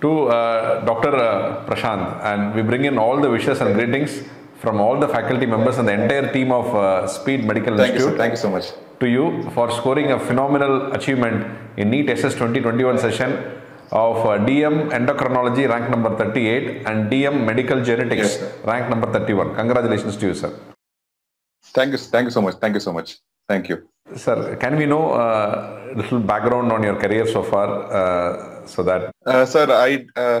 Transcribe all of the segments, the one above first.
to uh, Dr. Uh, Prashanth, and we bring in all the wishes and greetings from all the faculty members and the entire team of uh, Speed Medical Thank Institute sir. Thank you so much. to you for scoring a phenomenal achievement in NEET SS 2021 session of uh, DM Endocrinology rank number 38 and DM Medical Genetics Yes, rank number 31. Congratulations to you, sir. Thank you. Thank you so much. Thank you so much. Thank you. Sir, can we know uh, a little background on your career so far uh, so that Uh, sir, I uh,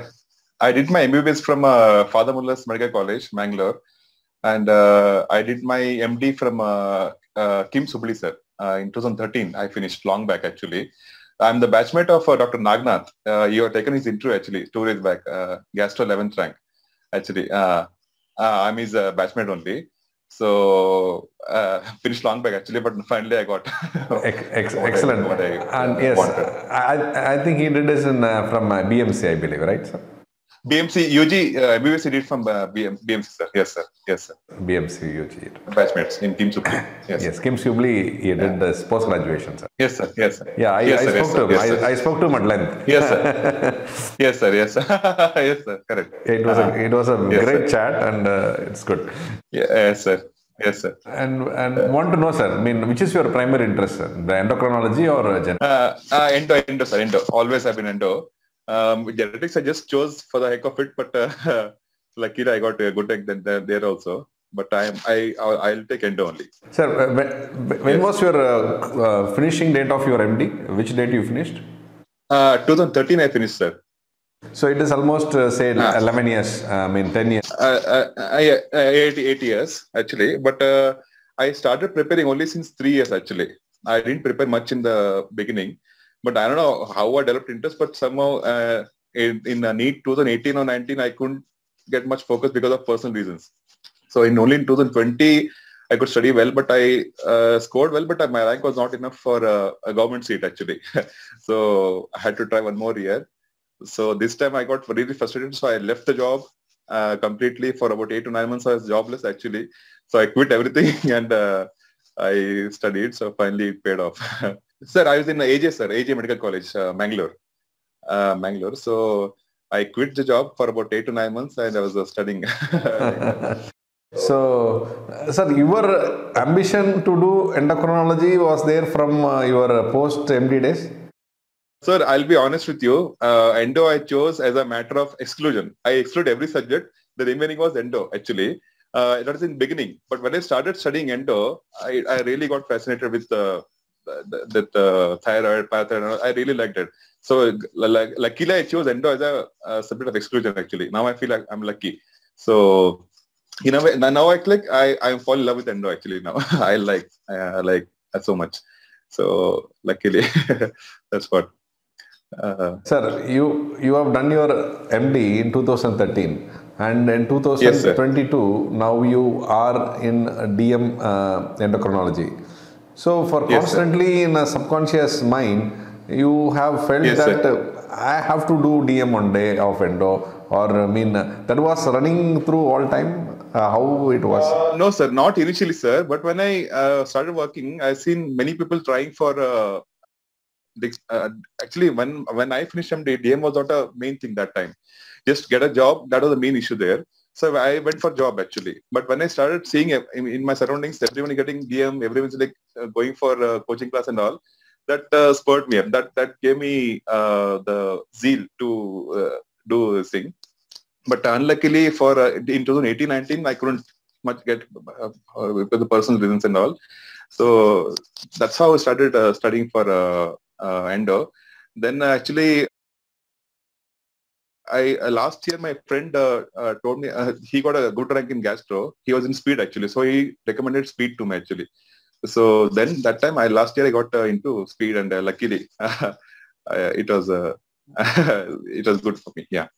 I did my MBBS from uh, Father Muller's Medical College, Mangalore, and uh, I did my MD from uh, uh, KIMS Hubli, sir. Uh, in 2013, I finished long back actually. I'm the batchmate of Dr. Nagnath. You have taken his interview actually two days back. Gastro 11th rank, actually. I'm his batchmate only. So uh, finished long back actually, but finally I got ex- I- excellent? what I, and yes, wanted. I, I think he did this in uh, from uh, BMC, I believe, right, sir? BMC UG uh, MBBS did from uh, BM, BMC sir. Yes sir. Yes sir. BMC UG. Batchmates in Team Super. Yes. Yes, KIMS Hubli, he did this post graduation, sir. Yes sir. Yes sir. Yeah, I, yes, I sir, spoke sir, to him. Yes. I, I spoke to him at length. yes sir. yes sir. Yes sir. yes sir. Correct. It was a it was a Yes, great sir. chat and uh, it's good. Yes sir. Yes sir. And and want to know, sir. I mean, which is your primary interest, sir? The endocrinology or uh, Uh, uh, endo, endo, sir, endo. Always have been endo. Um, genetics I just chose for the heck of it, but uh, luckily I got a good tech then there, also. But I am I I'll, take endo only. Sir, uh, when, when was your uh, uh, finishing date of your MD? Which date you finished? Uh, 2013 I finished, sir. So it is almost uh, say Ah. 11 years. I mean 10 years. uh, uh, I, uh, eight, eight years actually, but uh, I started preparing only since three years actually. I didn't prepare much in the beginning, but I don't know how I developed interest, but somehow uh, in, in the NEET 2018 or 19, I couldn't get much focus because of personal reasons. So in only in 2020, I could study well, but I uh, scored well, but my rank was not enough for uh, a government seat actually. so I had to try one more year. So this time I got really frustrated, so I left the job uh, completely for about eight to nine months. I was jobless actually, so I quit everything and uh, I studied. So finally it paid off. sir, I was in AJ, sir, AJ Medical College, uh, Mangalore, uh, Mangalore. So I quit the job for about eight to nine months, and I was uh, studying. So, uh, sir, your ambition to do endocrinology was there from uh, your post MD days? Sir, I'll be honest with you. Uh, endo I chose as a matter of exclusion. I exclude every subject. The remaining was endo actually. Uh, that was in beginning. But when I started studying endo, I, I really got fascinated with the the, the, the thyroid, parathyroid. I really liked it. So like, luckily I chose endo as a, a subject of exclusion actually. Now I feel like I'm lucky. So in a way, now I click. I I fall in love with endo actually now. I like I like that so much. So luckily, that's what. Uh, Sir, you you have done your MD in 2013, and in Yes, 2022 now you are in DM uh, endocrinology. So, for Yes, sir. constantly in a subconscious mind, you have felt Yes, that sir. uh, I have to do DM one day of endo, or I mean uh, that was running through all time. Uh, how it was? Uh, no, sir, not initially, sir. But when I uh, started working, I've seen many people trying for. Uh, uh, actually, when when I finished MD, DM was not a main thing that time. Just get a job. That was the main issue there. So I went for job actually. But when I started seeing in, my surroundings, everyone getting DM, everyone's like uh, going for uh, coaching class and all. That uh, spurred me up. That that gave me uh, the zeal to uh, do this thing. But unluckily for uh, in 2018-19, I couldn't much get because of personal reasons and all. So that's how I started studying for uh, endo. Then actually, I uh, last year my friend uh, uh, told me uh, he got a good rank in gastro. He was in speed actually, so he recommended speed to me actually. So then that time I last year I got uh, into speed and uh, luckily uh, it was uh, it was good for me. Yeah.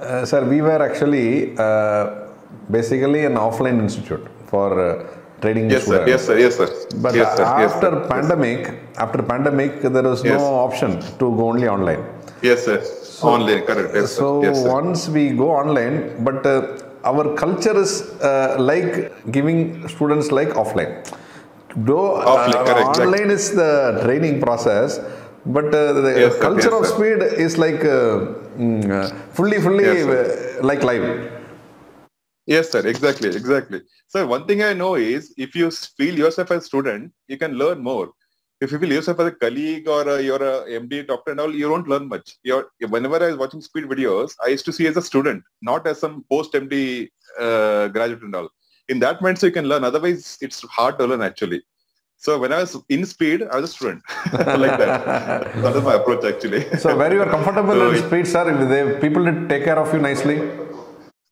Uh, sir, we were actually uh, basically an offline institute for uh, training Yes sir. Yes sir. Yes sir. But yes, sir. Yes, after sir. pandemic, after pandemic, there was Yes. no option to go only online. Yes sir. Online. Correct. Yes. So Yes once we go online, but uh, our culture is uh, like giving students like offline. Though Offline, correct, online is the training process, but uh, the Yes, culture of speed is like uh, mm, uh, fully fully uh, like live Yes, sir. Exactly. Exactly. So one thing I know is if you feel yourself as a student, you can learn more. If you feel yourself as a colleague or uh, you're a MD doctor and all, you don't learn much. You're, whenever I was watching speed videos, I used to see as a student, not as some post MD uh, graduate and all. In that mindset, you can learn. Otherwise, it's hard to learn actually. So when I was in speed, I was a student like that. that is my approach actually. so where you are comfortable So in speed sir they, people did take care of you nicely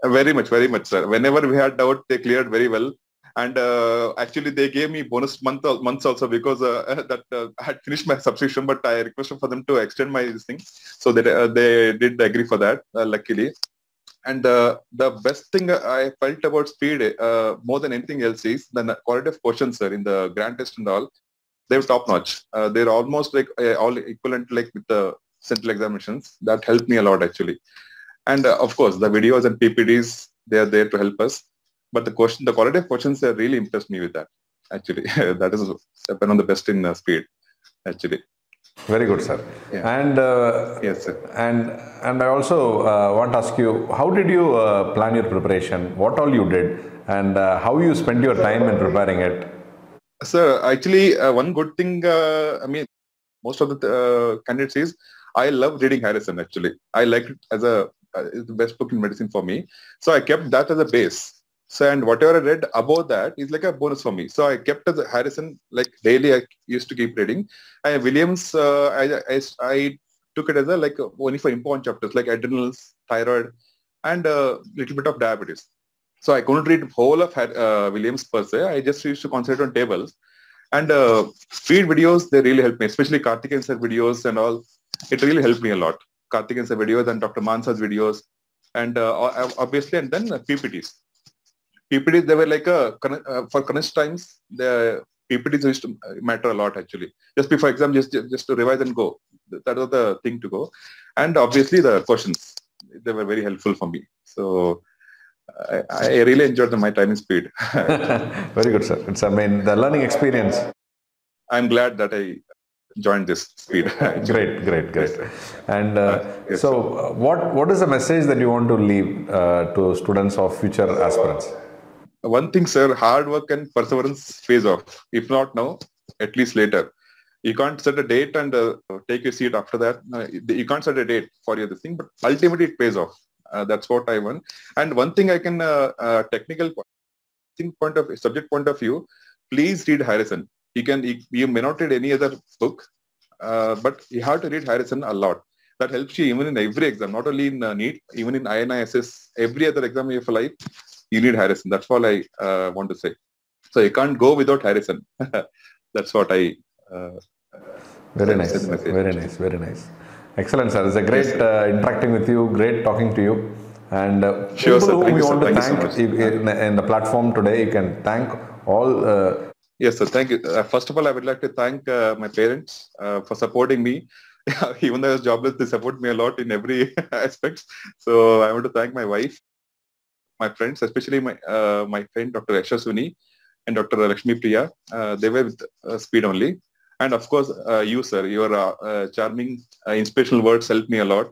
Uh, Very much, very much, sir. Whenever we had doubt, they cleared very well. And uh, actually, they gave me bonus month months also because uh, that uh, I had finished my subscription, but I requested for them to extend my thing. So they uh, they did agree for that, uh, luckily. And uh, the best thing I felt about speed more than anything else is the quality of questions, sir, in the grand test and all. They're top notch. They're almost like all equivalent like with the central examinations. That helped me a lot actually. And of course, the videos and PPTs, they are there to help us. But the question, the quality of questions, they really impressed me with that. Actually, that is one of the best in uh, speed. Actually, very good sir Yeah. and uh, yes, sir. and and i also uh, want to ask you how did you uh, plan your preparation what all you did and uh, how you spent your time in preparing it So actually, uh, one good thing, uh, I mean, most of the uh, candidates is I love reading Harrison. Actually, I like it as a uh, it's the best book in medicine for me. So I kept that as a base. So and whatever I read above that is like a bonus for me. So I kept as Harrison like daily. I used to keep reading. And Williams, uh, I, I I took it as a like only for important chapters like adrenals, thyroid, and a little bit of diabetes. So I couldn't read whole of uh, Williams per se. I just used to concentrate on tables. And uh, speed videos, they really helped me, especially Karthikeyan sir videos and all. It really helped me a lot. Karthikeyan sir videos and Dr. Mansa's videos. And uh, obviously, and then PPTs. PPTs, they were like a, uh, for current times, the PPTs used to matter a lot actually. Just before exam, just, just to revise and go. That was the thing to go. And obviously the questions, they were very helpful for me. So I, I really enjoyed the, my time in speed. very good sir it's i mean the learning experience I'm glad that I joined this speed. great great great and uh, yes, so uh, what what is the message that you want to leave uh, to students of future aspirants One thing, sir, hard work and perseverance pays off. If not now, at least later. You can't set a date and uh, take your seat after that. Uh, you can't set a date for your thing, but ultimately it pays off. Uh, that's what I want. And one thing I can, uh, uh, technical point of subject point of view, please read Harrison. You can, you, you may not read any other book, uh, but you have to read Harrison a lot. That helps you even in every exam, not only in NEET, even in INISS, every other exam of your life, you need Harrison. That's all I uh, want to say. So you can't go without Harrison. That's what I. Uh, Very nice. message. Very nice. Very nice. Excellent, sir. It's a great uh, interacting with you. Great talking to you. And uh, Sure, people sir. whom Thank you sir. want to Thank you so thank in, in the platform today, you can thank all. Uh, yes, sir. Thank you. Uh, first of all, I would like to thank uh, my parents uh, for supporting me. even though I was jobless, they support me a lot in every aspect. So I want to thank my wife, my friends, especially my uh, my friend Dr. Yashaswini and Dr. Lakshmi Priya. Uh, they were with uh, speed only. And of course, uh, you, sir, your uh, uh, charming, inspirational words helped me a lot.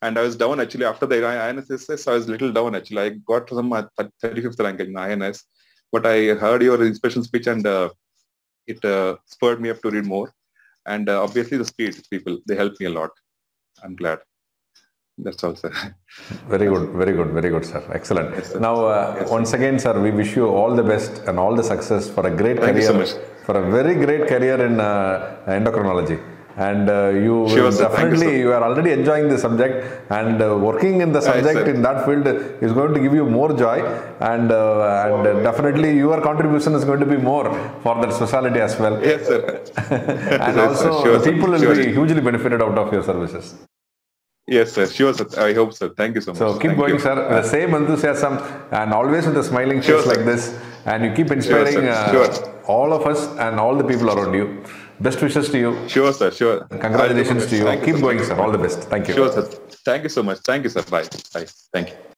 And I was down actually after the INSS, I was little down actually. I got some uh, 35th rank in INS, but I heard your inspirational speech and it spurred me up to read more. And obviously the speed people, they helped me a lot. I'm glad. That's all, sir. very good. Very good. Very good, sir. Excellent. Yes, sir. Now, uh, Yes, sir. once again, sir, we wish you all the best and all the success for a great Thank career. so. For a very great career in uh, endocrinology. And uh, you Sure, will sir. You, definitely, you, are already enjoying the subject and uh, working in the subject sir. in that field is going to give you more joy and uh, and uh, definitely your contribution is going to be more for that specialty as well. Yes, sir. and Yes, also Sure, people will Sure, be hugely benefited out of your services. Yes, sir. Sure, sir. I hope, so. Thank you so much. So keep Thank going, you. sir. The same enthusiasm and always with a smiling face Sure, like this, and you keep inspiring uh, Sure. all of us and all the people around you. Best wishes to you. Sure, sir. Sure. Congratulations to you. Thank keep sir. going, sir. All the best. Thank you. Sure, sir. Thank you so much. Thank you, sir. Bye. Bye. Thank you.